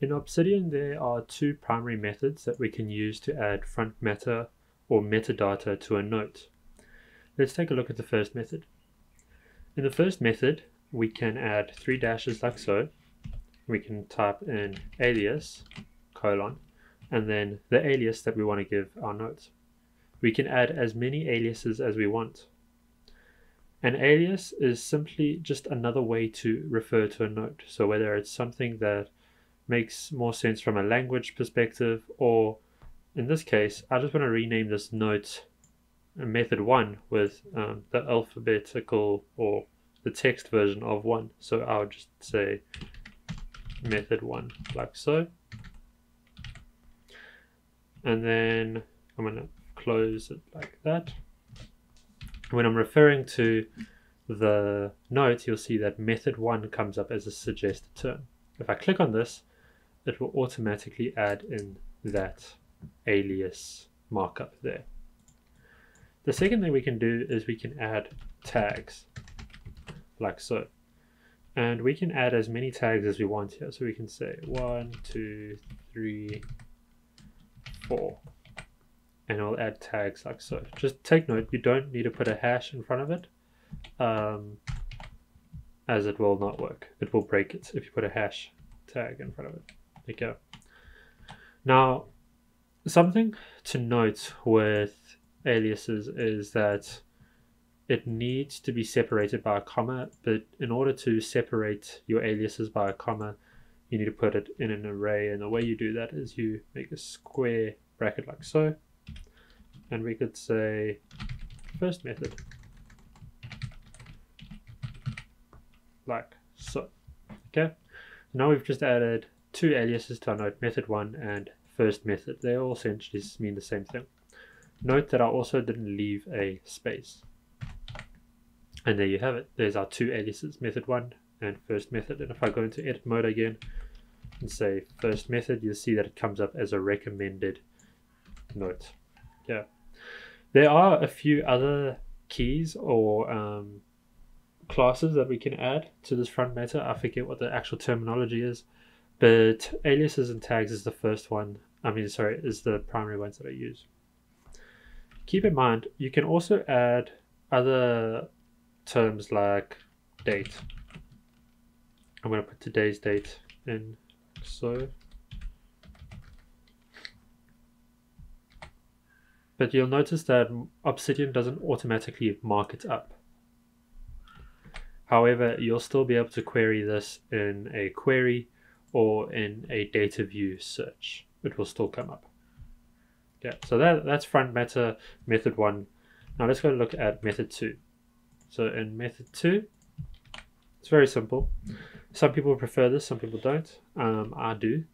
In Obsidian, there are two primary methods that we can use to add front matter or metadata to a note. Let's take a look at the first method. In the first method, we can add three dashes like so. We can type in alias, colon, and then the alias that we want to give our note. We can add as many aliases as we want. An alias is simply just another way to refer to a note. So whether it's something that makes more sense from a language perspective, or in this case, I just want to rename this note method 1 with um, the alphabetical or the text version of 1. So I'll just say method 1 like so. And then I'm going to close it like that. When I'm referring to the note, you'll see that method 1 comes up as a suggested term. If I click on this, it will automatically add in that alias markup there. The second thing we can do is we can add tags like so. And we can add as many tags as we want here. So we can say one, two, three, four. And I'll add tags like so. Just take note, you don't need to put a hash in front of it. Um, as it will not work. It will break it if you put a hash tag in front of it. Go. Now, something to note with aliases is that it needs to be separated by a comma, but in order to separate your aliases by a comma, you need to put it in an array. And the way you do that is you make a square bracket like so. And we could say first method. Like so. Okay. Now we've just added two aliases to our note, method 1 and first method. They all essentially mean the same thing. Note that I also didn't leave a space. And there you have it. There's our two aliases, method 1 and first method. And if I go into edit mode again and say first method, you'll see that it comes up as a recommended note. Yeah. There are a few other keys or um, classes that we can add to this front matter. I forget what the actual terminology is. But aliases and tags is the first one. I mean, sorry, is the primary ones that I use. Keep in mind, you can also add other terms like date. I'm going to put today's date in so. But you'll notice that Obsidian doesn't automatically mark it up. However, you'll still be able to query this in a query or in a DataView search. It will still come up. Yeah, so that, that's front matter method one. Now let's go look at method two. So in method two, it's very simple. Some people prefer this, some people don't. Um, I do.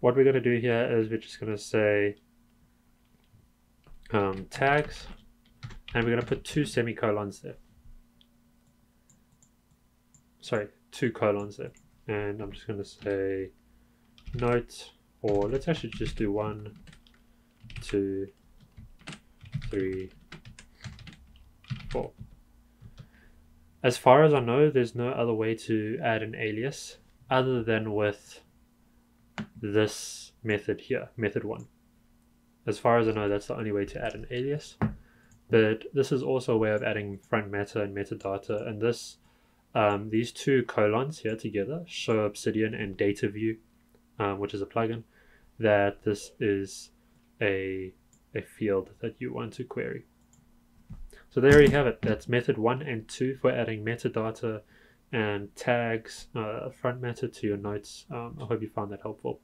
What we're going to do here is we're just going to say um, tags, and we're going to put two semicolons there. Sorry, two colons there and I'm just going to say note or let's actually just do one two three four. As far as I know there's no other way to add an alias other than with this method here method one. As far as I know that's the only way to add an alias. But this is also a way of adding front matter and metadata and this um, these two colons here together show Obsidian and DataView, um, which is a plugin, that this is a, a field that you want to query. So there you have it. That's method one and two for adding metadata and tags, uh, front matter to your notes. Um, I hope you found that helpful.